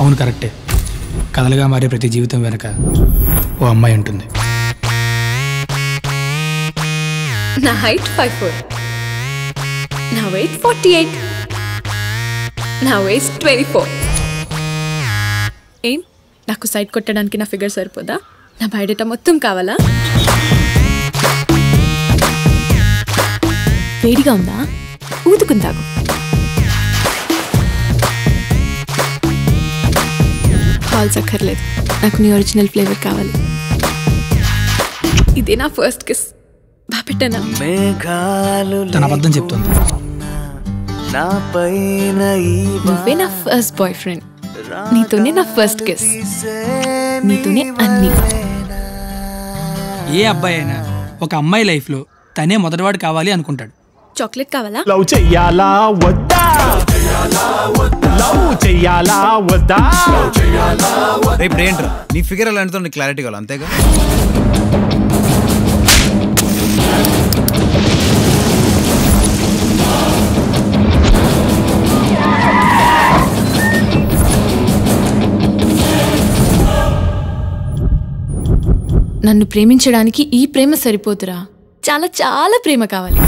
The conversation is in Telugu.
అవును కరెక్టే. కథలుగా మారే ప్రతి జీవితం వెనక ఓ అమ్మాయి ఉంటుంది. నా హైట్ ఫైవ్ ఫోర్. నా వెయిట్ ఫార్టీ ఎయిట్. నా వెయిట్ ట్వంటీ ఫోర్. ఏం? నాకు సైడ్ కొట్టడానికి నా ఫిగర్ సరిపోదా? నా బయోడేటా మొత్తం కావాలా? వేడిగా ఉందా? ఊదుకుందాగు కాల్స్ అక్కర్లేదు నాకు నీ ఒరిజినల్ ఫ్లేవర్ కావాలి. ఇదే నా ఫస్ట్ కిస్ బాగా పెట్టానా? మేఘాలు తన అబద్ధం చెప్తుంది. నా పైన ఈ నువ్వే నా ఫస్ట్ బాయ్ ఫ్రెండ్ నీతోనే నా ఫస్ట్ కిస్ నీతోనే అన్ని. ఏ అబ్బాయి అయినా ఒక అమ్మాయి లైఫ్లో తనే మొదటివాడు కావాలి అనుకుంటాడు. చాక్లెట్ కావాలా? లవ్ చెయ్యాలా? వద్దా? చెయ్యాలా వద్దా? ఇప్పుడు ఏంట్రా? నీ ఫిగర్ ఎలా నీకు క్లారిటీ కావాలి అంతేగా? నన్ను ప్రేమించడానికి ఈ ప్రేమ సరిపోతురా. చాలా చాలా ప్రేమ కావాలి.